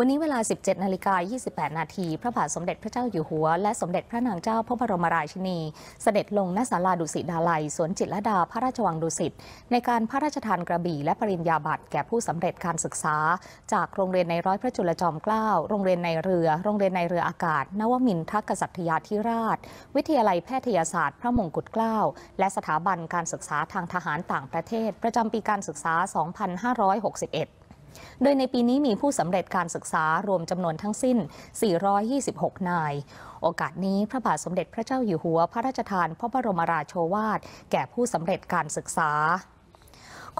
วันนี้เวลา 17 นาฬิกา 28 นาที พระบาทสมเด็จพระเจ้าอยู่หัว และสมเด็จพระนางเจ้าพระบรมราชินี เสด็จลงณศาลาดุสิตดาลัย สวนจิตรดาพระราชวังดุสิต ในการพระราชทานกระบี่และปริญญาบัตรแก่ผู้สำเร็จการศึกษา จากโรงเรียนในร้อยพระจุลจอมเกล้า โรงเรียนในเรือ โรงเรียนในเรืออากาศ นวมินทรกษัตริยาธิราช วิทยาลัยแพทยศาสตร์ พระมงกุฎเกล้า และสถาบันการศึกษาทางทหารต่างประเทศ ประจำปีการศึกษา 2561 โดยในปีนี้มีผู้สำเร็จการศึกษารวมจำนวนทั้งสิ้น 426 นาย โอกาสนี้พระบาทสมเด็จพระเจ้าอยู่หัวพระราชทานพระบรมราโชวาทแก่ผู้สำเร็จการศึกษา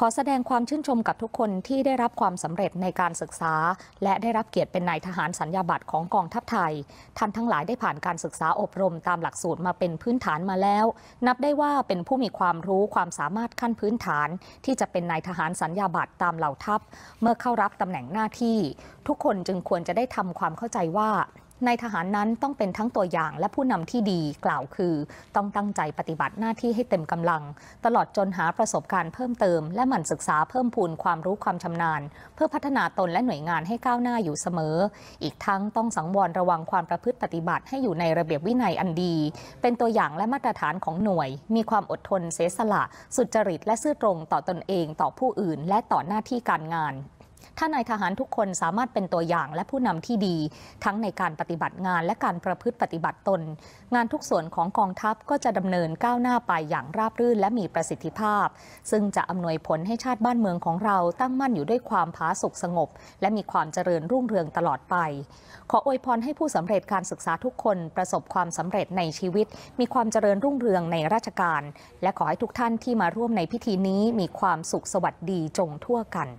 ขอแสดงความชื่นชมกับทุกคนที่ได้รับความสำเร็จในการศึกษา และได้รับเกียรติเป็นนายทหารสัญญาบัตรของกองทัพไทย ท่านทั้งหลายได้ผ่านการศึกษาอบรมตามหลักสูตรมาเป็นพื้นฐานมาแล้ว นับได้ว่าเป็นผู้มีความรู้ความสามารถขั้นพื้นฐาน ที่จะเป็นนายทหารสัญญาบัตรตามเหล่าทัพ เมื่อเข้ารับตำแหน่งหน้าที่ ทุกคนจึงควรจะได้ทำความเข้าใจว่า ในทหารนั้นต้องเป็นทั้งตัวอย่างและผู้นำที่ดีกล่าวคือ ต้องตั้งใจปฏิบัติหน้าที่ให้เต็มกำลัง ตลอดจนหาประสบการณ์เพิ่มเติม และหมั่นศึกษาเพิ่มพูนความรู้ความชำนาญ เพื่อพัฒนาตนและหน่วยงานให้ก้าวหน้าอยู่เสมอ อีกทั้งต้องสังวรระวังความประพฤติปฏิบัติให้อยู่ในระเบียบวินัยอันดี เป็นตัวอย่างและมาตรฐานของหน่วย มีความอดทนเสียสละ สุจริตและซื่อตรงต่อตนเองต่อผู้อื่น และต่อหน้าที่การงาน ถ้านายทหารทุกคนสามารถเป็นตัวอย่างและผู้นำที่ดี ทั้งในการปฏิบัติงานและการประพฤติปฏิบัติตน งานทุกส่วนของกองทัพก็จะดำเนินก้าวหน้าไปอย่างราบรื่นและมีประสิทธิภาพ ซึ่งจะอำนวยผลให้ชาติบ้านเมืองของเราตั้งมั่นอยู่ด้วยความผาสุกสงบ และมีความเจริญรุ่งเรืองตลอดไป ขออวยพรให้ผู้สำเร็จการศึกษาทุกคนประสบความสำเร็จในชีวิต มีความเจริญรุ่งเรืองในราชการ และขอให้ทุกท่านที่มาร่วมในพิธีนี้มีความสุขสวัสดีจงทั่วกัน